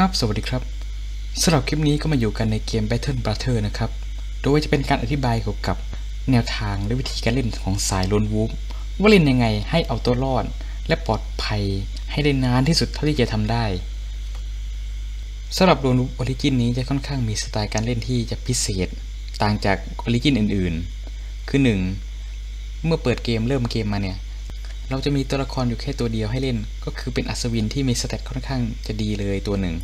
ครับ สวัสดีครับสำหรับคลิปนี้ก็มาอยู่กันในเกม Battle Brother นะครับ โดยจะเป็นการอธิบายเกี่ยวกับแนวทางและวิธีการเล่นของสาย Lone Wolf ว่าเล่นยังไงให้เอาตัวรอด และปลอดภัยให้ได้นานที่สุดเท่าที่จะทำได้สำหรับ Lone Wolf Origin นี้จะค่อนข้างมีสไตล์การเล่นที่จะพิเศษ ต่างจาก origin อื่น ๆ คือ 1. เมื่อเปิดเกมเริ่มเกมมาเนี่ย เราจะมีตัวละครอยู่แค่ตัวเดียวให้เล่น ก็คือเป็นอัศวินที่มีสเตตค่อนข้างจะดีเลยตัวหนึ่ง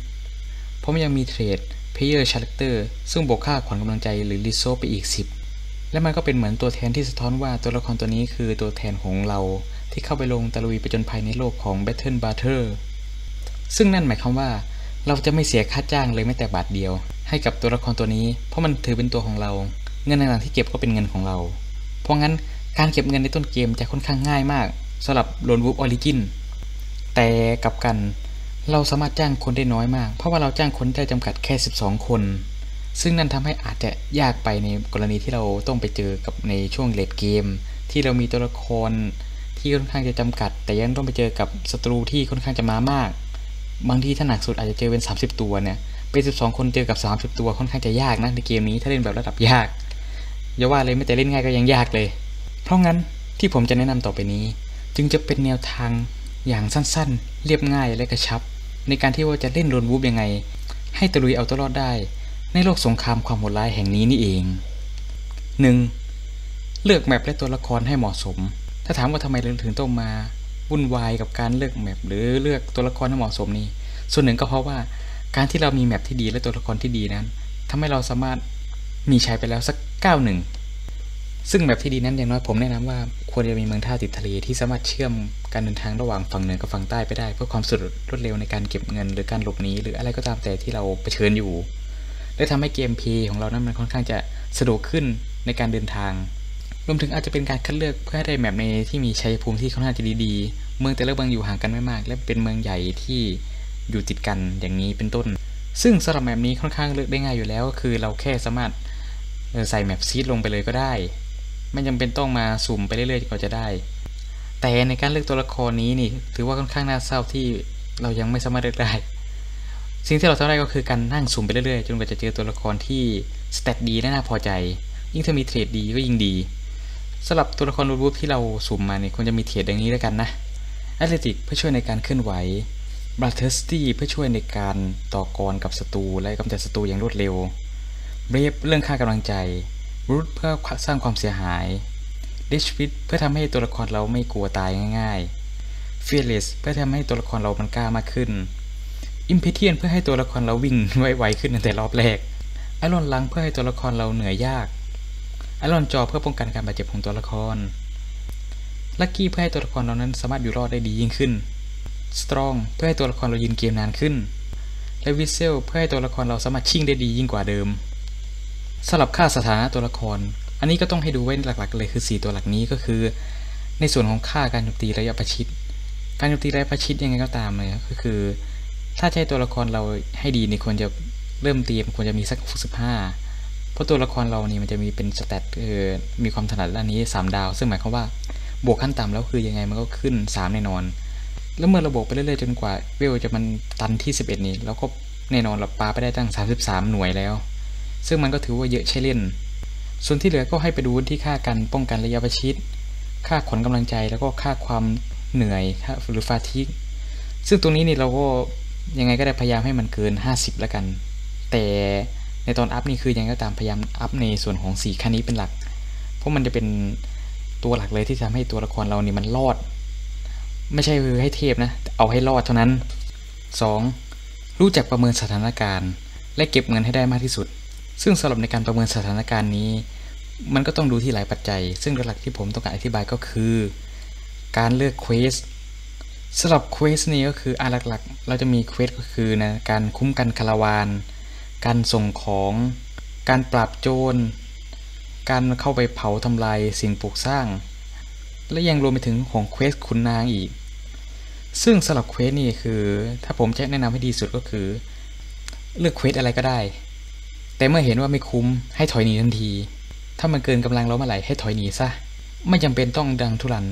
เพราะมันยังมีเทรด Player Character ซึ่งบวกค่าขวัญกำลังใจหรือ r e s o ไปอีก 10 และมันก็เป็นเหมือนตัวแทนที่สะท้อนว่าตัวละครตัวนี้คือตัวแทนของเราที่เข้าไปลงตะลุยไปจนภายในโลกของ Battle b a t t e r ซึ่งนั่นหมายความว่า เราจะไม่เสียค่าจ้างเลยแม้แต่บาทเดียว ให้กับตัวละครตัวนี้ เพราะมันถือเป็นตัวของเรา เงินต่างๆที่เก็บก็เป็นเงินของเรา เพราะงั้นการเก็บเงินในต้นเกมจะค่อนข้างง่ายมาก สำหรับ Lone Wolf Origin แต่กับกันเราสามารถจ้างคนได้น้อยมาก เพราะว่าเราจ้างคนได้จำกัดแค่ 12 คน ซึ่งนั่นทำให้อาจจะยากไปในกรณีที่เราต้องไปเจอกับในช่วงเลดเกม ที่เรามีตัวละครที่ค่อนข้างจะจำกัด แต่ยังต้องไปเจอกับศัตรูที่ค่อนข้างจะมามาก บางทีถ้าหนักสุดอาจจะเจอเป็น 30 ตัวเนี่ยเป็น 12 คนเจอกับ 30 ตัวค่อนข้างจะยากนะในเกมนี้ถ้าเล่นแบบระดับยากอย่าว่าเลยไม่แต่เล่นง่ายก็ยังยากเลย เพราะงั้นที่ผมจะแนะนำต่อไปนี้ จึงจะเป็นแนวทางอย่างสั้นๆ เรียบง่ายและกระชับ ในการที่ว่าจะเล่นโรนวูฟยังไง ให้ตะลุยเอาตัวรอดได้ ในโลกสงครามความโหดร้ายแห่งนี้นี่เอง 1. เลือกแมปและตัวละครให้เหมาะสม ถ้าถามว่าทำไมเราถึงต้องมาวุ่นวายกับการเลือกแมปหรือเลือกตัวละครให้เหมาะสมนี่ส่วนหนึ่งก็เพราะว่าการที่เรามีแมปที่ดีและตัวละครที่ดีนั้นทำให้เราสามารถมีใช้ไปแล้วสักก้าวหนึ่ง ซึ่งแบบที่ดีนั้นอย่างน้อยผมแนะนำว่าควรจะมีเมืองท่าติดทะเลที่สามารถเชื่อมการเดินทางระหว่างฝั่งเหนือกับฝั่งใต้ไปได้ เพื่อความสะดวกรวดเร็วในการเก็บเงิน หรือการหลบหนีหรืออะไรก็ตามแต่ที่เราเผชิญอยู่และทำให้เกมเพย์ของเรานั้นมันค่อนข้างจะสะดวกขึ้นในการเดินทาง รวมถึงอาจจะเป็นการคัดเลือกเพื่อให้ได้แมปในที่มีชัยภูมิที่ค่อนข้างจะดีๆ เมืองแต่ละเมืองอยู่ห่างกันไม่มาก และเป็นเมืองใหญ่ที่อยู่ติดกันอย่างนี้เป็นต้น ซึ่งสำหรับ map นี้ค่อนข้างเลือกได้ง่ายอยู่แล้วก็คือเราแค่สามารถใส่ map seed ลงไปเลยก็ได้ ไม่จำเป็นต้องมาสุ่มไปเรื่อยๆกว่าจะได้ แต่ในการเลือกตัวละครนี้นี่ ถือว่าค่อนข้างน่าเศร้าที่เรายังไม่สามารถเลือกได้ สิ่งที่เราทำได้ก็คือการนั่งสุ่มไปเรื่อยๆ จนกว่าจะเจอตัวละครที่ stat ดีและน่าพอใจ ยิ่งถ้ามี trait ดีก็ยิ่งดีสำหรับตัวละครรูปที่เราสุ่มมาเนี่ยควรจะมี trait อย่างนี้แล้วกันนะ Athletic เพื่อช่วยในการเคลื่อนไหว Bloodthirsty เพื่อช่วยในการต่อกรกับศัตรูและกำจัดศัตรูอย่างรวดเร็ว Brave เรื่องค่ากำลังใจ Brute เพื่อสร้างความเสียหาย Death Wish เพื่อทำให้ตัวละครเราไม่กลัวตายง่ายๆ Fearless เพื่อทำให้ตัวละครเรามันกล้ามากขึ้น Impatient เพื่อให้ตัวละครเราวิ่งไวๆขึ้นในแต่รอบแรก Iron Lungs เพื่อให้ตัวละครเราเหนื่อยยากไอรอนจอเพื่อป้องกันการบาดเจ็บของตัวละคร ลัคกี้เพื่อให้ตัวละครเรานั้นสามารถอยู่รอดได้ดียิ่งขึ้นสตรองเพื่อให้ตัวละครเรายืนเกมนานขึ้นและวิเซลเพื่อให้ตัวละครเราสามารถชิ่งได้ดียิ่งกว่าเดิม สำหรับค่าสถานะตัวละคร อันนี้ก็ต้องให้ดูไว้หลักๆเลยคือ 4 ตัวหลักนี้ก็คือ ในส่วนของค่าการโจมตีระยะประชิด การโจมตีระยะประชิดยังไงก็ตามเลยก็คือ ถ้าใช้ตัวละครเราให้ดีนี่ควรจะเริ่มเตรียมควรจะมีสัก 65 เพราะตัวละครเรานี่มันจะมีเป็นสเตตเออมีความถนัดด้านนี้ 3 ดาว ซึ่งหมายความว่าบวกขั้นต่ำแล้วคือยังไงมันก็ขึ้น 3 แน่นอน แล้วเมื่อเราบวกไปเรื่อยๆจนกว่าเวลจะมันตันที่ 11 นี้เราก็แน่นอนเราปาไปได้ตั้ง 33 หน่วยแล้ว ซึ่งมันก็ถือว่าเยอะใช่เล่น ส่วนที่เหลือก็ให้ไปดูที่ค่าการป้องกันระยะประชิด ค่าขนกำลังใจแล้วก็ค่าความเหนื่อยหรือฟาทิกซึ่งตรงนี้นี่เราก็ยังไงก็ได้พยายามให้มันเกิน 50 แล้วกัน แต่ในตอนอัพนี่คือยังไงก็ตามพยายามอัพในส่วนของ4ค่านี้เป็นหลัก เพราะมันจะเป็นตัวหลักเลยที่ทำให้ตัวละครเรานี่มันรอด ไม่ใช่คือให้เทพนะ เอาให้รอดเท่านั้น 2. รู้จักประเมินสถานการณ์ และเก็บเงินให้ได้มากที่สุด ซึ่งสำหรับในการประเมินสถานการณ์นี้ มันก็ต้องดูที่หลายปัจจัย ซึ่งหลักที่ผมต้องการอธิบายก็คือ การเลือก quest สำหรับ quest นี้ก็คืออันหลักๆ เราจะมี quest ก็คือนะการคุ้มกันคาราวาน การส่งของ การปราบโจร การเข้าไปเผาทำลายสิ่งปลูกสร้าง และยังรวมไปถึงของ quest ขุนนางอีก ซึ่งสำหรับ quest นี่คือ ถ้าผมจะแนะนำให้ดีสุดก็คือ เลือก quest อะไรก็ได้ แต่เมื่อเห็นว่าไม่คุ้มให้ถอยหนีทันที ถ้ามันเกินกำลังเราเมื่อไหร่ให้ถอยหนีซะ ไม่จำเป็นต้องดังทุรัน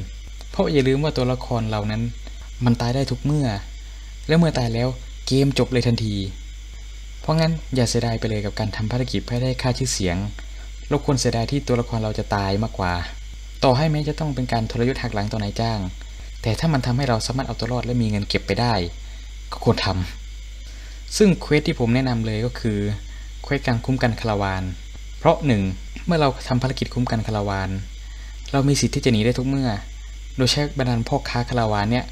เพราะอย่าลืมว่าตัวละครเหล่านั้น มันตายได้ทุกเมื่อ แล้วเมื่อตายแล้วเกมจบเลยทันที เพราะงั้นอย่าเสียดายไปเลยกับการทำภารกิจเพื่อได้ค่าชื่อเสียงเราควรเสียดายที่ตัวละครเราจะตายมากกว่า ต่อให้แม้จะต้องเป็นการทรยศหักหลังต่อนายจ้าง แต่ถ้ามันทำให้เราสามารถเอาตัวรอดและมีเงินเก็บไปได้ ก็ควรทำซึ่งเควสที่ผมแนะนำเลยก็คือ เควสการคุ้มกันคาราวาน เพราะหนึ่งเมื่อเราทำภารกิจคุ้มกันคาราวาน เรามีสิทธิ์ที่จะหนีได้ทุกเมื่อ โดยใช้บรรดาพ่อค้าคาราวานเนี่ย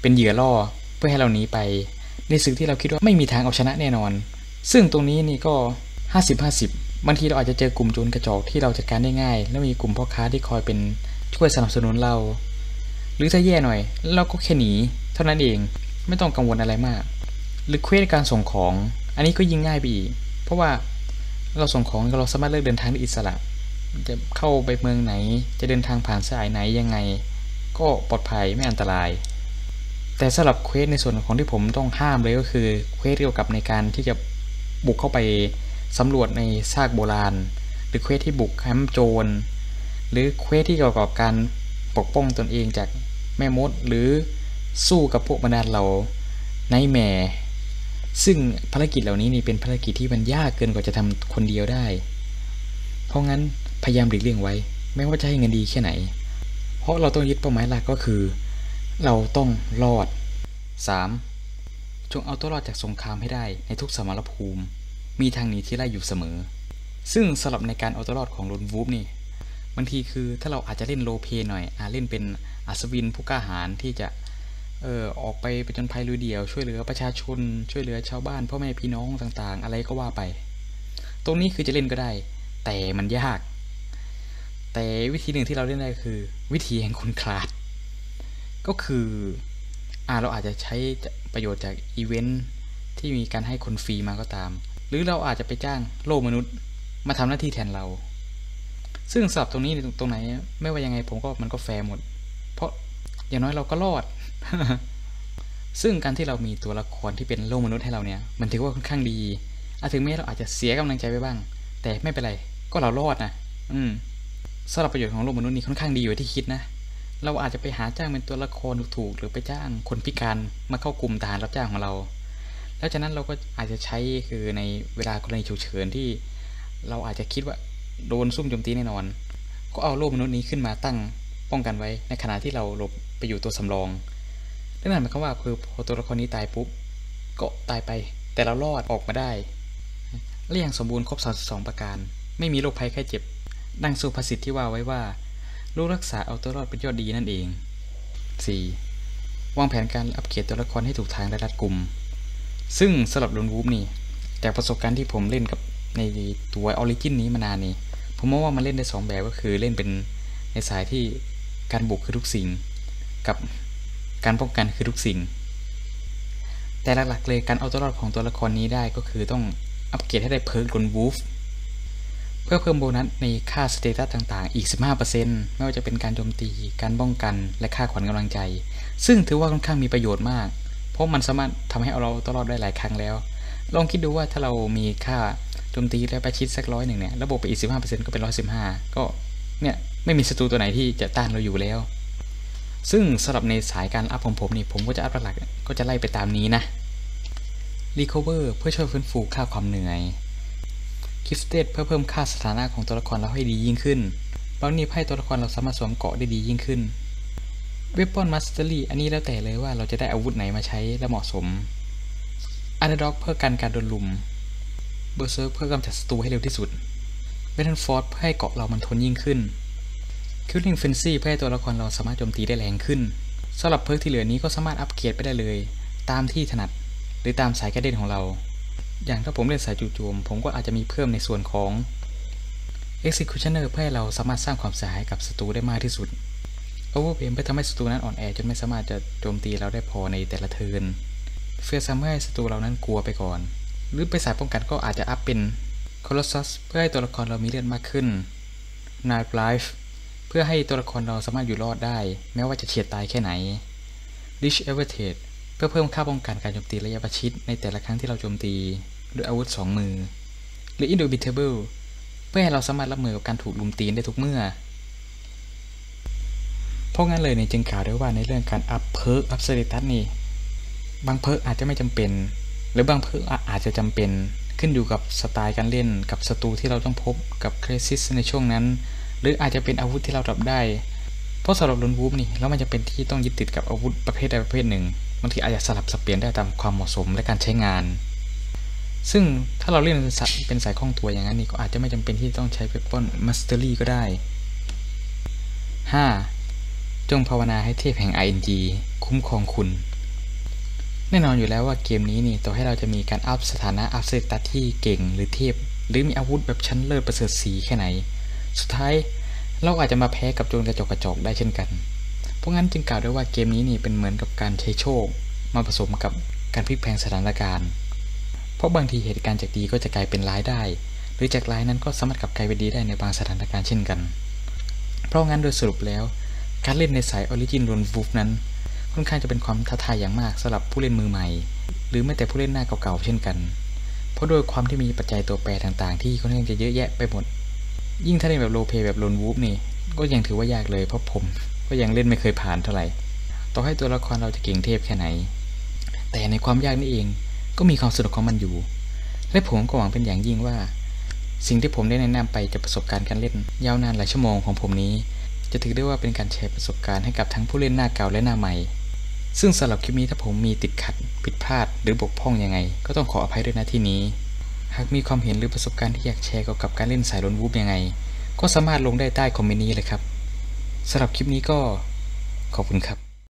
เป็นเหยื่อล่อเพื่อให้เราหนีไป ในสิ่งที่เราคิดว่าไม่มีทางเอาชนะแน่นอน ซึ่งตรงนี้นี่ก็ 50-50บางทีเราอาจจะเจอกลุ่มโจรกระจอกที่เราจัดการได้ง่าย แล้วมีกลุ่มพ่อค้าที่คอยเป็นช่วยสนับสนุนเรา หรือถ้าแย่หน่อย เราก็แค่หนีเท่านั้นเองไม่ต้องกังวลอะไรมาก หรือ quest การส่งของ อันนี้ก็ยิ่งง่ายไปอีก เพราะว่าเราส่งของเราสามารถเลือกเดินทางได้อิสระ จะเข้าไปเมืองไหน จะเดินทางผ่านสายไหนยังไง ก็ปลอดภัยไม่อันตราย แต่สำหรับเควสในส่วนของที่ผมต้องห้ามเลยก็คือ quest เกี่ยวกับในการที่จะบุกเข้าไปสำรวจในซากโบราณ หรือ quest ที่บุกแคมป์โจร หรือ quest ที่เกี่ยวกับการปกป้องตนเองจากแม่มด หรือสู้กับพวกบรรดาเราในแม่ ซึ่งภารกิจเหล่านี้นี่เป็นภารกิจที่มันยากเกินกว่าจะทำคนเดียวได้ เพราะงั้นพยายามหลีกเลี่ยงไว้ ไม่ว่าจะให้เงินดีแค่ไหน เพราะเราต้องยึดเป้าหมายหลักก็คือ เราต้องรอด 3. จงเอาตัวรอดจากสงครามให้ได้ในทุกสมรภูมิ มีทางหนีที่ไล่อยู่เสมอ ซึ่งสำหรับในการเอาตัวรอดของโรนวูฟนี่บางทีคือถ้าเราอาจจะเล่นโลเพหน่อยอาเล่นเป็นอัศวินผู้กล้าหาญที่จะ เออออกไปไปจนภัยลุยเดียว ช่วยเหลือประชาชน ช่วยเหลือชาวบ้านพ่อแม่พี่น้องต่างๆ อะไรก็ว่าไป ตรงนี้คือจะเล่นก็ได้ แต่มันยาก แต่วิธีหนึ่งที่เราเล่นได้คือ วิธีแห่งคนคลาด ก็คืออ่าเราอาจจะใช้ประโยชน์จากอีเวนท์ที่มีการให้คนฟรีมาก็ตาม หรือเราอาจจะไปจ้างโลกมนุษย์มาทำหน้าที่แทนเรา ซึ่งสับตรงนี้ตรงไหน ไม่ว่ายังไงผมก็มันก็แฟร์หมด เพราะอย่างน้อยเราก็รอด ซึ่งการที่เรามีตัวละครที่เป็นโลกมนุษย์ให้เราเนี่ย มันถือว่าค่อนข้างดีอาถึงแม้เราอาจจะเสียกำลังใจไปบ้าง แต่ไม่เป็นไร ก็เรารอดนะ อืมสำหรับประโยชน์ของโลกมนุษย์นี่ค่อนข้างดีอยู่ที่คิดนะ เราอาจจะไปหาจ้างเป็นตัวละครถูกๆ หรือไปจ้างคนพิการมาเข้ากลุ่มทหารรับจ้างของเรา แล้วจากนั้นเราก็อาจจะใช้คือในเวลากรณีฉุกเฉินที่ เราอาจจะคิดว่าโดนซุ่มโจมตีแน่นอน ก็เอาโลกมนุษย์นี้ขึ้นมาตั้งป้องกันไว้ในขณะที่เราหลบไปอยู่ตัวสำรอง นั่นหมายความว่าคือพอตัวละครนี้ตายปุ๊บก็ตายไป แต่เรารอดออกมาได้และยังสมบูรณ์ครบ32ประการ ไม่มีโรคภัยไข้เจ็บ ดังสุภาษิตที่ว่าไว้ว่ารู้รักษาเอาตัวรอดเป็นยอดดีนั่นเอง 4. วางแผนการอัปเกรดตัวละครให้ถูกทางและรัดกุม ซึ่งสำหรับ Lone Wolf นี่ จากประสบการณ์ที่ผมเล่นกับในตัว origin นี้มานานนี่ ผมมองว่ามันเล่นได้ 2 แบบก็คือเล่นเป็นในสายที่การบุกคือทุกสิ่ง กับ การป้องกันคือทุกสิ่ง แต่หลักๆเลยการเอาตัวรอดของตัวละครนี้ได้ก็คือต้องอัปเกรดให้ได้ perk Lone Wolfเพื่อเพิ่มโบนัสในค่า status ต่างๆ อีก 15%ไม่ว่าจะเป็นการโจมตี การป้องกัน และค่าขวัญกำลังใจ ซึ่งถือว่าค่อนข้างมีประโยชน์มาก เพราะมันสามารถทำให้เอาเราตัวรอดได้หลายครั้งแล้ว ลองคิดดูว่าถ้าเรามีค่าโจมตีระยะประชิดสักร้อยหนึ่งเนี่ย แล้วบวกไปอีก 15%ก็เป็น 115 ก็เนี่ยไม่มีศัตรูตัวไหนที่จะต้านเราอยู่แล้ว ซึ่งสำหรับในสายการอัพของผมนี่ผมก็จะอัพหลักๆก็จะไล่ไปตามนี้นะ Recover เพื่อช่วยฟื้นฟูค่าความเหนื่อย Gifted เพื่อเพิ่มค่าสถานะของตัวละครเราให้ดียิ่งขึ้นบางนี้ให้ตัวละครเราสามารถสวมเกาะได้ดียิ่งขึ้น Weapon Mastery อันนี้แล้วแต่เลยว่าเราจะได้อาวุธไหนมาใช้และเหมาะสม Underdog เพื่อการการโดนลุม Berserk เพื่อกำจัดศัตรูให้เร็วที่สุด b a t t l e f o r c e เพื่อให้เกาะเรามันทนยิ่งขึ้น Killing Frenzy เพื่อให้ตัวละครเราสามารถโจมตีได้แรงขึ้นสำหรับเพิร์กที่เหลือนี้ก็สามารถอัปเกรดไปได้เลย ตามที่ถนัด หรือตามสายกระเด็นของเรา อย่างถ้าผมเล่นสายจู่โจม ผมก็อาจจะมีเพิ่มในส่วนของ Executioner เพื่อให้เราสามารถสร้างความเสียหายกับศัตรูได้มากที่สุด Overwhelm เพื่อทำให้ศัตรูนั้นอ่อนแอจนไม่สามารถจะโจมตีเราได้พอในแต่ละเทิร์นเพื่อทำให้ศัตรูเรานั้นกลัวไปก่อน หรือไปสายป้องกันก็อาจจะอัพเป็น Colossus เพื่อให้ตัวละครเรามีเลือดมากขึ้น Nine Lives เพื่อให้ตัวละครเราสามารถอยู่รอดได้ แม้ว่าจะเฉียดตายแค่ไหน Reach Advantage เพื่อเพิ่มค่าป้องกันการโจมตีระยะประชิดในแต่ละครั้งที่เราโจมตีด้วยอาวุธ 2 มือ หรือ Indomitable เพื่อให้เราสามารถรับมือกับการถูกรุมตีนได้ทุกเมื่อ เพราะงั้นเลยในจึงกล่าวได้ว่าในเรื่องการอัพ perk อัพ status นี่ บาง perk อาจจะไม่จำเป็น หรือบางเพื่ออาจจะจำเป็นขึ้นอยู่กับสไตล์การเล่นกับศัตรูที่เราต้องพบกับเครซิสในช่วงนั้น หรืออาจจะเป็นอาวุธที่เราดับได้ เพราะสำหรับลุนวูฟนี่แล้วมันจะเป็นที่ต้องยึดติดกับอาวุธประเภทใดประเภทหนึ่งบางทีอาจจะสลับสับเปลี่ยนได้ตามความเหมาะสมและการใช้งาน ซึ่งถ้าเราเล่นเป็นสายเป็นสายคล่องตัวอย่างนั้นนี่ก็อาจจะไม่จำเป็นที่ต้องใช้เวปอนมัสเตอรี่ก็ได้ 5. จงภาวนาให้เทพแห่ง ING คุ้มครองคุณ แน่นอนอยู่แล้วว่าเกมนี้นี่ต่อให้เราจะมีการอัพสถานะอัพ status ที่เก่งหรือเทพ หรือมีอาวุธแบบชั้นเลิศประเสริฐศรีแค่ไหน สุดท้ายเราอาจจะมาแพ้กับโจรกระจอกกระจอกได้เช่นกัน เพราะงั้นจึงกล่าวได้ว่าเกมนี้นี่เป็นเหมือนกับการใช้โชค มาผสมกับการพลิกแพลงสถานการณ์ เพราะบางทีเหตุการณ์จากดีก็จะกลายเป็นร้ายได้ หรือจากร้ายนั้นก็สามารถกลับกลายเป็นดีได้ในบางสถานการณ์เช่นกัน เพราะงั้นโดยสรุปแล้ว การเล่นในสาย origin Lone Wolf นั้น ค่อนข้างจะเป็นความท้าทายอย่างมากสำหรับผู้เล่นมือใหม่ หรือแม้แต่ผู้เล่นหน้าเก่าๆเช่นกัน เพราะโดยความที่มีปัจจัยตัวแปรต่างๆ ที่ค่อนข้างจะเยอะแยะไปหมด ยิ่งถ้าเล่นแบบ roleplay แบบ Lone Wolf นี่ ก็ยังถือว่ายากเลยเพราะผมก็ยังเล่นไม่เคยผ่านเท่าไหร่ ต่อให้ตัวละครเราจะเก่งเทพแค่ไหน แต่ในความยากนี่เองก็มีความสนุกของมันอยู่ และผมก็หวังเป็นอย่างยิ่งว่า สิ่งที่ผมได้แนะนำไปจากประสบการณ์การเล่น ยาวนานหลายชั่วโมงของผมนี้ จะถือได้ว่าเป็นการแชร์ประสบการณ์ให้กับทั้งผู้เล่นหน้าเก่าและหน้าใหม่ ซึ่งสำหรับคลิปนี้ถ้าผมมีติดขัดผิดพลาดหรือบกพร่องยังไง ก็ต้องขออภัยด้วยนะที่นี้ หากมีความเห็นหรือประสบการณ์ที่อยากแชร์เกี่ยวกับการเล่นสายลนวูบยังไง ก็สามารถลงได้ใต้คอมเมนต์นี้เลยครับสำหรับคลิปนี้ก็ขอบคุณครับ